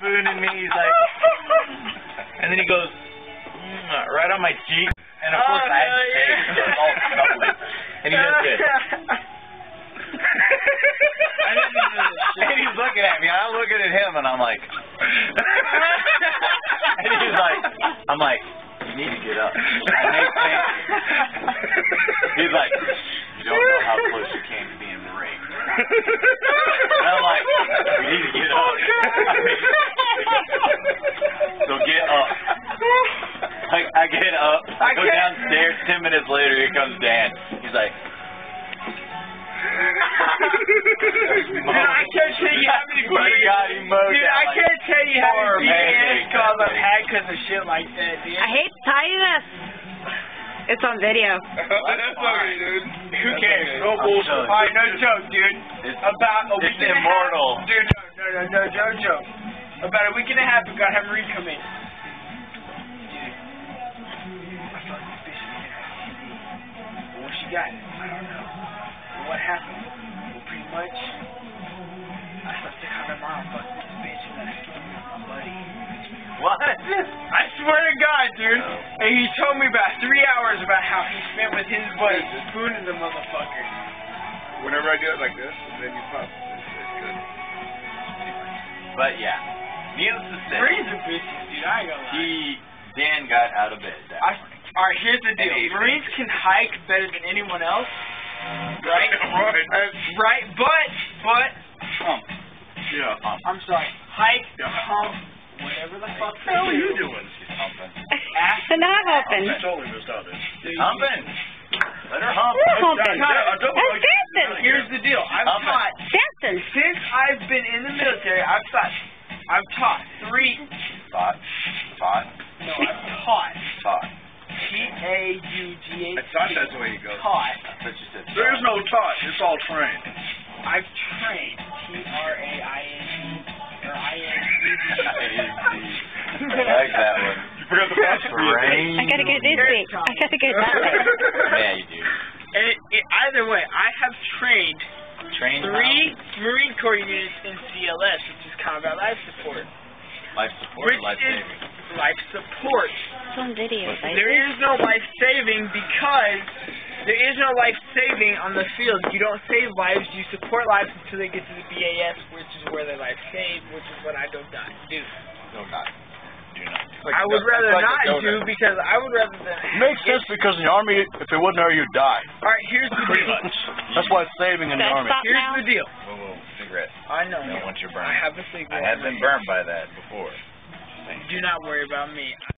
spooning me. He's like, and then he goes, mm, right on my cheek. And of course Oh, I had to take it, it's all snuffly. And he does this. I didn't even. And he's looking at me. and I'm looking at him, and I'm like, and he's like, I'm like, you need to get up. I make. He's like, you don't know how close you came to being raped. And I'm like, you need to get up. so get up. Like, I get up, I go downstairs, ten minutes later, here comes Dan. He's like, Dude, I can't tell you how many Swear God, he mowed Dude, down I like can't tell you how many DNS pancakes. calls I've had because of shit like that, dude. I hate to this. It's on video. That's okay, dude. Who cares? No bullshit. telling. Alright, no joke, dude. It's, About a week it's and a half. immortal. Dude, no, no, no, no, no joke. About a week and a half ago, I have Marie come in. Got it. I don't know. Well, what happened? Well, pretty much, I slept to cover my mom, fucked this bitch, and then I skipped with my buddy. what? I swear to God, dude. Oh. And he told me about three hours about how he spent with his buddy spooning the motherfucker. Whenever I do it like this, and then you pop, it's, it's good. But yeah, needless to say, Marines are bitches, dude. I ain't gonna lie. he Dan got out of bed that I, morning. All right, here's the deal. Marines can hike better than anyone else, right? right. right, but but Hump. Yeah. Hump. I'm sorry, hike, Yeah. hump, whatever the fuck. What the hell are you doing? She's humping. Ass. Not humping. I totally missed out this. Humping. Let her hump. You're humping. Yeah, I don't know. That's dancing. Here's the deal. I've Humping. taught Dancing. since I've been in the military. I've taught. I've taught three. Thought. Thought. No, I've taught. Thought. T A U G I H. thought that's the way you go. Taught. I thought you said There is no taught. It's all trained. I've trained. T R A I N E or I N E D. I like that one. You forgot the That's Trained. I gotta go this way. I gotta go that way. Yeah, you do. And it, it, either way, I have trained Train three Marine Corps units in CLS, which is combat life support. life support, which life saving. Life support. It's on video, There baby. is no life saving because there is no life saving on the field. You don't save lives, you support lives until they get to the BAS, which is where their life saved, which is what I do not do. No, not. Do not. I would rather not do because I would rather than Makes sense because in the army, if it wasn't there, you'd die. All right, here's the Pretty deal. much. That's why it's saving in the army. stop Here's now? the deal. Whoa, whoa, cigarette. I know. Don't want your burn. I have a cigarette. I have been burned by that before. Do not worry about me.